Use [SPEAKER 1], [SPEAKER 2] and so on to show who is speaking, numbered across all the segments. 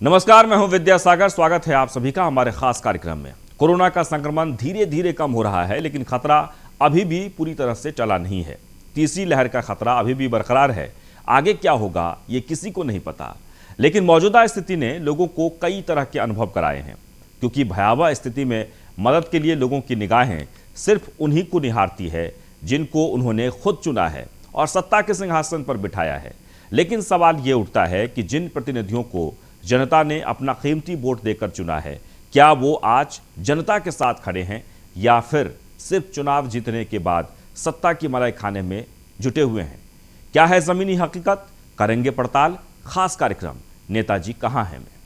[SPEAKER 1] नमस्कार, मैं हूँ विद्यासागर स्वागत है आप सभी का हमारे खास कार्यक्रम में। कोरोना का संक्रमण धीरे धीरे कम हो रहा है, लेकिन खतरा अभी भी पूरी तरह से चला नहीं है। तीसरी लहर का खतरा अभी भी बरकरार है। आगे क्या होगा, ये किसी को नहीं पता। लेकिन मौजूदा स्थिति ने लोगों को कई तरह के अनुभव कराए हैं, क्योंकि भयावह स्थिति में मदद के लिए लोगों की निगाहें सिर्फ़ उन्हीं को निहारती है, जिनको उन्होंने खुद चुना है और सत्ता के सिंहासन पर बिठाया है। लेकिन सवाल ये उठता है कि जिन प्रतिनिधियों को जनता ने अपना कीमती वोट देकर चुना है। क्या वो आज जनता के साथ खड़े हैं या फिर सिर्फ़ चुनाव जीतने के बाद सत्ता की मलाई खाने में जुटे हुए हैं? क्या है जमीनी हकीकत? करेंगे पड़ताल। खास कार्यक्रम। नेताजी कहाँ हैं? में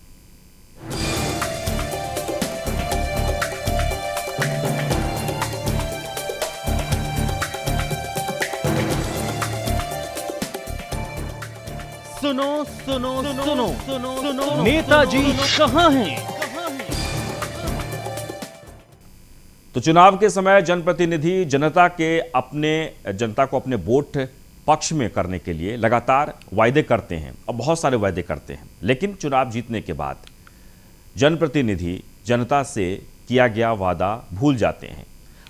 [SPEAKER 2] सुनो सुनो सुनो सुनो सुनो नेताजी कहाँ हैं?
[SPEAKER 1] तो चुनाव के समय जनप्रतिनिधि जनता के अपने जनता को अपने वोट पक्ष में करने के लिए लगातार वायदे करते हैं और बहुत सारे वायदे करते हैं। लेकिन चुनाव जीतने के बाद जनप्रतिनिधि जनता से किया गया वादा भूल जाते हैं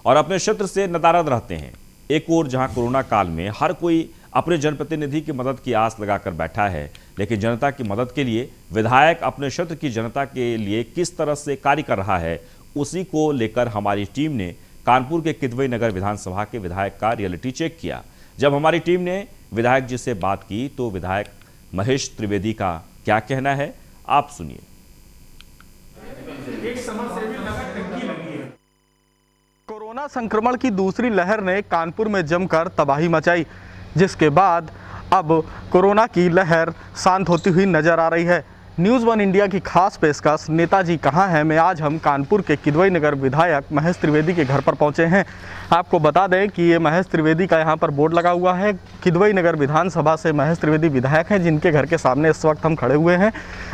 [SPEAKER 1] और अपने क्षेत्र से नदारद रहते हैं। एक और जहाँ कोरोना काल में हर कोई अपने जनप्रतिनिधि की मदद की आस लगाकर बैठा है लेकिन जनता की मदद के लिए विधायक अपने क्षेत्र की जनता के लिए किस तरह से कार्य कर रहा है उसी को लेकर हमारी टीम ने कानपुर के किदवई नगर विधानसभा के विधायक का रियलिटी चेक किया। जब हमारी टीम ने विधायक जी से बात की तो विधायक महेश त्रिवेदी का क्या कहना है आप सुनिए।
[SPEAKER 3] कोरोना संक्रमण की दूसरी लहर ने कानपुर में जमकर तबाही मचाई। जिसके बाद अब कोरोना की लहर शांत होती हुई नज़र आ रही है। न्यूज़ वन इंडिया की खास पेशकश, नेताजी कहाँ हैं? मैं आज हम कानपुर के किदवई नगर विधायक महेश त्रिवेदी के घर पर पहुँचे हैं। आपको बता दें कि ये महेश त्रिवेदी का यहाँ पर बोर्ड लगा हुआ है। किदवई नगर विधानसभा से महेश त्रिवेदी विधायक हैं, जिनके घर के सामने इस वक्त हम खड़े हुए हैं।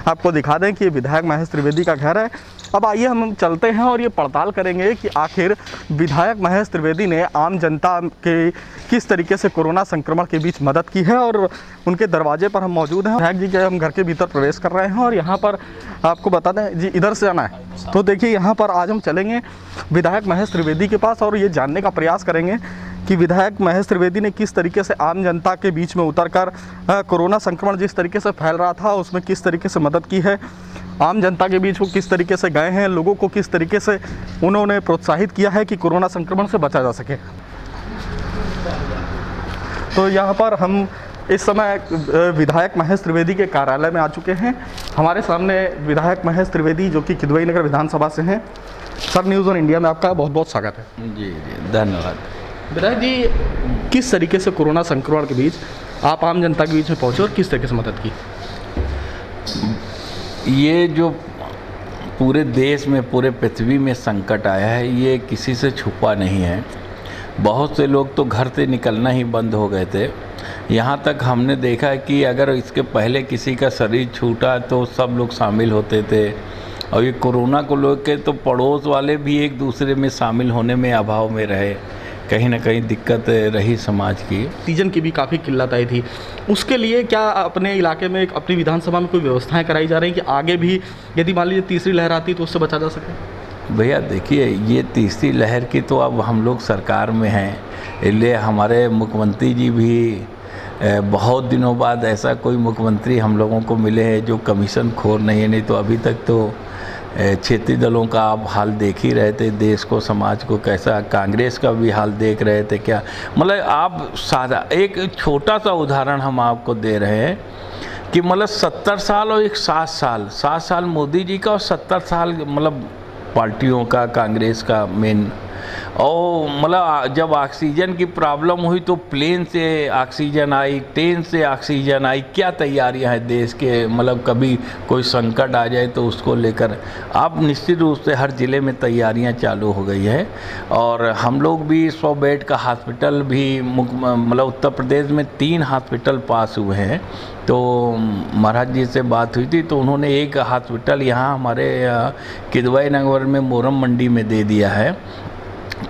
[SPEAKER 3] आपको दिखा दें कि ये विधायक महेश त्रिवेदी का घर है। अब आइए हम चलते हैं और ये पड़ताल करेंगे कि आखिर विधायक महेश त्रिवेदी ने आम जनता के किस तरीके से कोरोना संक्रमण के बीच मदद की है और उनके दरवाजे पर हम मौजूद हैं। विधायक जी के हम घर के भीतर प्रवेश कर रहे हैं और यहाँ पर आपको बता दें, जी, इधर से आना है। तो देखिए, यहाँ पर आज हम चलेंगे विधायक महेश त्रिवेदी के पास और ये जानने का प्रयास करेंगे कि विधायक महेश त्रिवेदी ने किस तरीके से आम जनता के बीच में उतरकर कोरोना संक्रमण जिस तरीके से फैल रहा था, उसमें किस तरीके से मदद की है। आम जनता के बीच वो किस तरीके से गए हैं लोगों को किस तरीके से उन्होंने प्रोत्साहित किया है कि कोरोना संक्रमण से बचा जा सके। तो यहाँ पर हम इस समय विधायक महेश त्रिवेदी के कार्यालय में आ चुके हैं। हमारे सामने विधायक महेश त्रिवेदी जो कि किदवई नगर विधानसभा से हैं। सर न्यूज़ ऑन इंडिया में आपका बहुत बहुत स्वागत है।
[SPEAKER 4] जी जी धन्यवाद।
[SPEAKER 3] विधायक जी किस तरीके से कोरोना संक्रमण के बीच आप आम जनता के बीच में पहुँचे और किस तरीके से मदद की?
[SPEAKER 4] ये जो पूरे देश में, पूरे पृथ्वी में संकट आया है, ये किसी से छुपा नहीं है। बहुत से लोग तो घर से निकलना ही बंद हो गए थे। यहाँ तक हमने देखा कि अगर इसके पहले किसी का शरीर छूटा तो सब लोग शामिल होते थे। और ये कोरोना को लोग के तो पड़ोस वाले भी एक दूसरे में शामिल होने में अभाव में रहे। कहीं ना कहीं दिक्कत रही समाज की।
[SPEAKER 3] सीज़न की भी काफ़ी किल्लत आई थी। उसके लिए क्या अपने इलाके में अपनी विधानसभा में कोई व्यवस्थाएँ कराई जा रही कि आगे भी यदि मान लीजिए तीसरी लहर आती तो उससे बचा जा सके?
[SPEAKER 4] भैया देखिए ये तीसरी लहर की तो अब हम लोग सरकार में हैं। इसलिए हमारे मुख्यमंत्री जी भी बहुत दिनों बाद ऐसा कोई मुख्यमंत्री हम लोगों को मिले हैं जो कमीशन खोर नहीं है नहीं तो अभी तक तो क्षेत्रीय दलों का आप हाल देख ही रहे थे, देश को, समाज को कैसा, कांग्रेस का भी हाल देख रहे थे क्या? मतलब आप सादा एक छोटा सा उदाहरण हम आपको दे रहे हैं कि मतलब सत्तर साल और एक सात साल सात साल मोदी जी का और सत्तर साल मतलब पार्टियों का, कांग्रेस का मेन और मतलब जब ऑक्सीजन की प्रॉब्लम हुई तो प्लेन से ऑक्सीजन आई ट्रेन से ऑक्सीजन आई। क्या तैयारियाँ हैं देश के? मतलब कभी कोई संकट आ जाए तो उसको लेकर अब निश्चित रूप से हर ज़िले में तैयारियाँ चालू हो गई है। और हम लोग भी सौ बेड का हॉस्पिटल भी मतलब उत्तर प्रदेश में तीन हॉस्पिटल पास हुए हैं। तो महाराज जी से बात हुई थी तो उन्होंने एक हॉस्पिटल यहाँ हमारे किदवाई नगर में मोरम मंडी में दे दिया है।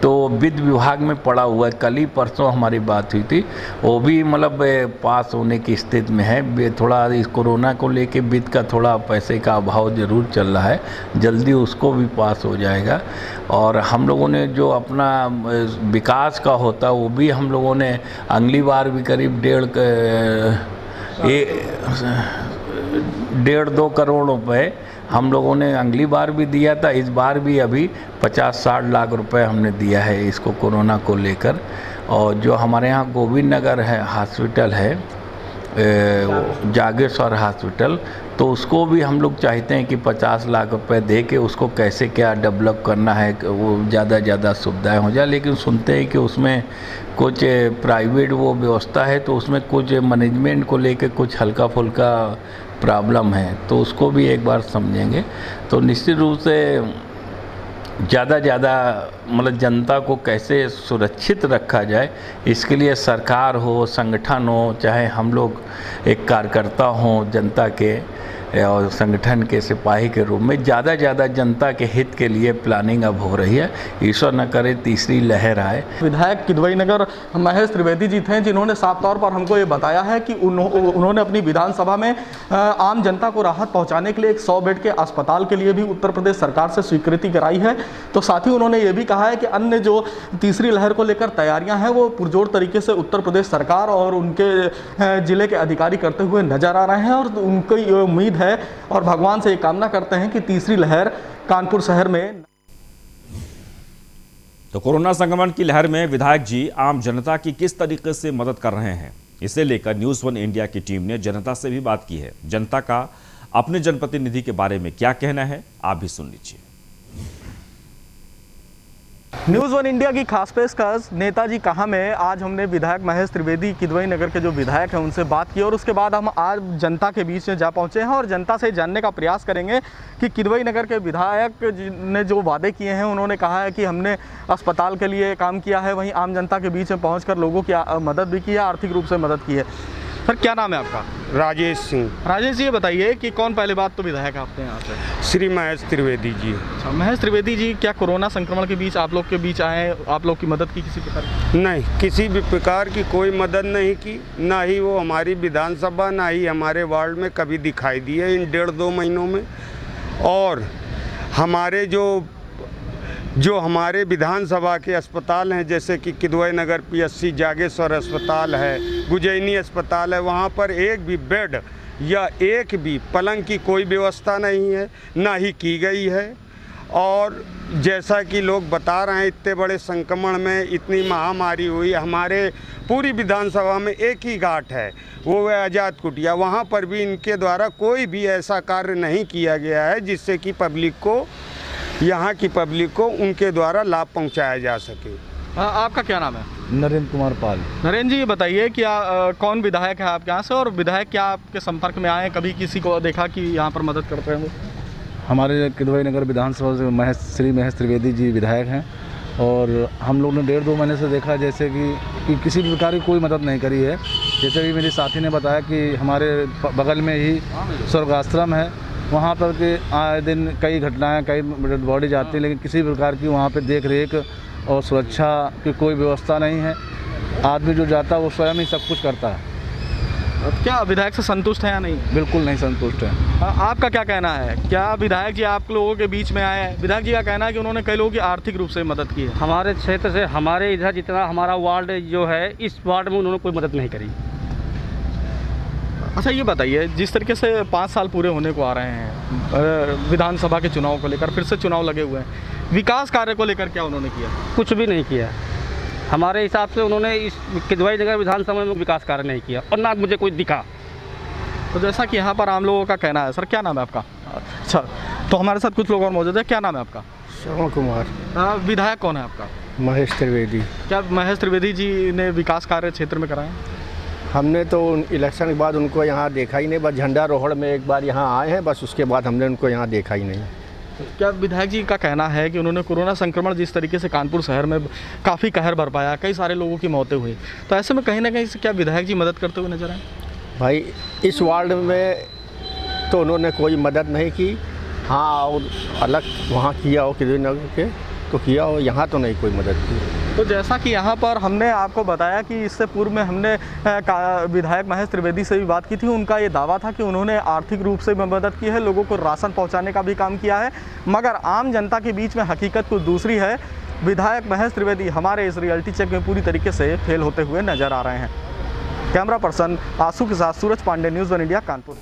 [SPEAKER 4] तो वित्त विभाग में पड़ा हुआ है। कल ही परसों हमारी बात हुई थी। वो भी मतलब पास होने की स्थिति में है। थोड़ा इस कोरोना को लेके विद का थोड़ा पैसे का अभाव ज़रूर चल रहा है। जल्दी उसको भी पास हो जाएगा। और हम लोगों ने जो अपना विकास का होता, वो भी हम लोगों ने अगली बार भी करीब डेढ़ डेढ़ दो करोड़ रुपए हम लोगों ने अगली बार भी दिया था, इस बार भी अभी पचास साठ लाख रुपए हमने दिया है इसको कोरोना को लेकर। और जो हमारे यहाँ गोविंद नगर है, हॉस्पिटल है जागेश्वर हॉस्पिटल तो उसको भी हम लोग चाहते हैं कि 50 लाख रुपए दे के उसको कैसे क्या डेवलप करना है वो ज़्यादा ज़्यादा सुविधाएँ हो जाए। लेकिन सुनते हैं कि उसमें कुछ प्राइवेट वो व्यवस्था है तो उसमें कुछ मैनेजमेंट को लेके कुछ हल्का फुल्का प्रॉब्लम है तो उसको भी एक बार समझेंगे। तो निश्चित रूप से ज़्यादा ज़्यादा मतलब जनता को कैसे सुरक्षित रखा जाए, इसके लिए सरकार हो, संगठन हो, चाहे हम लोग एक कार्यकर्ता हों जनता के और संगठन के सिपाही के रूप में ज़्यादा ज़्यादा जनता के हित के लिए प्लानिंग अब हो रही है। ईश्वर न करे तीसरी लहर आए।
[SPEAKER 3] विधायक किदवई नगर महेश त्रिवेदी जी थे जिन्होंने साफ़ तौर पर हमको ये बताया है कि उन्हों, उन्होंने अपनी विधानसभा में आम जनता को राहत पहुँचाने के लिए एक सौ बेड के अस्पताल के लिए भी उत्तर प्रदेश सरकार से स्वीकृति कराई है। तो साथ ही उन्होंने ये भी कहा है कि अन्य जो तीसरी लहर को लेकर तैयारियाँ हैं वो पुरजोर तरीके से उत्तर प्रदेश सरकार और उनके ज़िले के अधिकारी करते हुए नज़र आ रहे हैं और उनको उम्मीद है और भगवान से ये कामना करते हैं कि तीसरी लहर कानपुर शहर में
[SPEAKER 1] तो कोरोना संक्रमण की लहर में विधायक जी आम जनता की किस तरीके से मदद कर रहे हैं? इसे लेकर न्यूज़ वन इंडिया की टीम ने जनता से भी बात की है। जनता का अपने जनप्रतिनिधि के बारे में क्या कहना है, आप भी सुन लीजिए।
[SPEAKER 3] न्यूज़ वन इंडिया की खास पेशकश। नेताजी कहाँ में? आज हमने विधायक महेश त्रिवेदी, किदवई नगर के जो विधायक हैं, उनसे बात की और उसके बाद हम आज जनता के बीच में जा पहुँचे हैं और जनता से जानने का प्रयास करेंगे कि किदवई नगर के विधायक ने जो वादे किए हैं, उन्होंने कहा है कि हमने अस्पताल के लिए काम किया है, वहीं आम जनता के बीच में पहुँच लोगों की मदद भी की है, आर्थिक रूप से मदद की है। सर क्या नाम है आपका?
[SPEAKER 5] राजेश सिंह।
[SPEAKER 3] राजेश जी ये बताइए कि कौन पहले बात तो विधायक आपके यहाँ से
[SPEAKER 5] श्री महेश त्रिवेदी जी।
[SPEAKER 3] अच्छा महेश त्रिवेदी जी क्या कोरोना संक्रमण के बीच आप लोग के बीच आए? आप लोग की मदद की किसी प्रकार की?
[SPEAKER 5] नहीं किसी भी प्रकार की कोई मदद नहीं की। ना ही वो हमारी विधानसभा ना ही हमारे वार्ड में कभी दिखाई दिए इन डेढ़ दो महीनों में। और हमारे जो जो हमारे विधानसभा के अस्पताल हैं, जैसे कि किदवई नगर, पीएससी, जागेश्वर अस्पताल है, गुजैनी अस्पताल है, वहाँ पर एक भी बेड या एक भी पलंग की कोई व्यवस्था नहीं है, ना ही की गई है। और जैसा कि लोग बता रहे हैं, इतने बड़े संक्रमण में इतनी महामारी हुई, हमारे पूरी विधानसभा में एक ही घाट है, वो है आज़ाद कुटिया। वहाँ पर भी इनके द्वारा कोई भी ऐसा कार्य नहीं किया गया है, जिससे कि पब्लिक को यहाँ की पब्लिक को उनके द्वारा लाभ पहुँचाया जा सके।
[SPEAKER 3] आ, आपका क्या नाम है?
[SPEAKER 6] नरेंद्र कुमार पाल।
[SPEAKER 3] नरेंद्र जी ये बताइए कि आ, आ, कौन विधायक है आपके यहाँ से और विधायक क्या आपके संपर्क में आए कभी किसी को देखा कि यहाँ पर मदद करते हैं वो
[SPEAKER 6] हमारे किदवई नगर विधानसभा से महेश श्री महेश त्रिवेदी जी विधायक हैं और हम लोग ने डेढ़ दो महीने से देखा जैसे कि, कि किसी भी प्रकार की कोई मदद नहीं करी है। जैसे कि मेरे साथी ने बताया कि हमारे बगल में ही स्वर्गाश्रम है वहाँ पर के आए दिन कई घटनाएँ कई डेड बॉडी जाती है लेकिन किसी प्रकार की वहाँ पे देख रेख और सुरक्षा की कोई व्यवस्था नहीं है। आदमी जो जाता है वो स्वयं ही सब कुछ करता है।
[SPEAKER 3] क्या विधायक से संतुष्ट है या नहीं?
[SPEAKER 6] बिल्कुल नहीं संतुष्ट है।
[SPEAKER 3] आ, आपका क्या कहना है? क्या विधायक जी आप लोगों के बीच में आए हैं? विधायक जी का कहना है कि उन्होंने कई लोगों की आर्थिक रूप से मदद की है।
[SPEAKER 7] हमारे क्षेत्र से हमारे इधर जितना हमारा वार्ड जो है इस वार्ड में उन्होंने कोई मदद नहीं करी।
[SPEAKER 3] अच्छा ये बताइए जिस तरीके से पाँच साल पूरे होने को आ रहे हैं विधानसभा के चुनाव को लेकर फिर से चुनाव लगे हुए हैं विकास कार्य को लेकर क्या उन्होंने किया?
[SPEAKER 7] कुछ भी नहीं किया। हमारे हिसाब से उन्होंने इस किदवाई नगर विधानसभा में विकास कार्य नहीं किया और ना मुझे कोई दिखा।
[SPEAKER 3] तो जैसा कि यहाँ पर आम लोगों का कहना है सर क्या नाम है आपका? अच्छा तो हमारे साथ कुछ लोग और मौजूद है क्या नाम है आपका?
[SPEAKER 8] श्रवण कुमार।
[SPEAKER 3] विधायक कौन है आपका?
[SPEAKER 8] महेश त्रिवेदी।
[SPEAKER 3] क्या महेश त्रिवेदी जी ने विकास कार्य क्षेत्र में कराए?
[SPEAKER 8] हमने तो इलेक्शन के बाद उनको यहाँ देखा ही नहीं बस झंडा रोहड़ में एक बार यहाँ आए हैं बस उसके बाद हमने उनको यहाँ देखा ही नहीं।
[SPEAKER 3] क्या विधायक जी का कहना है कि उन्होंने कोरोना संक्रमण जिस तरीके से कानपुर शहर में काफ़ी कहर भर पाया कई सारे लोगों की मौतें हुई तो ऐसे में कहीं ना कहीं से क्या विधायक जी मदद करते हुए नज़र आए?
[SPEAKER 8] भाई इस वार्ड में तो उन्होंने कोई मदद नहीं की। हाँ और अलग वहाँ किया हो किसी नगर के तो किया हो यहाँ तो नहीं कोई मदद की।
[SPEAKER 3] तो जैसा कि यहाँ पर हमने आपको बताया कि इससे पूर्व में हमने विधायक महेश त्रिवेदी से भी बात की थी। उनका ये दावा था कि उन्होंने आर्थिक रूप से मदद की है, लोगों को राशन पहुँचाने का भी काम किया है। मगर आम जनता के बीच में हकीकत कुछ दूसरी है। विधायक महेश त्रिवेदी हमारे इस रियलिटी चेक में पूरी तरीके से फेल होते हुए नज़र आ रहे हैं। कैमरा पर्सन आँसू के साथ Suraj Pandey, news one India, Kanpur.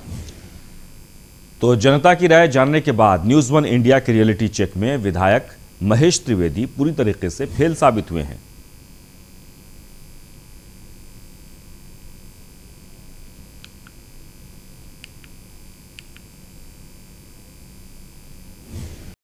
[SPEAKER 1] तो जनता की राय जानने के बाद न्यूज़ वन इंडिया के रियलिटी चेक में विधायक महेश त्रिवेदी पूरी तरीके से फेल साबित हुए हैं।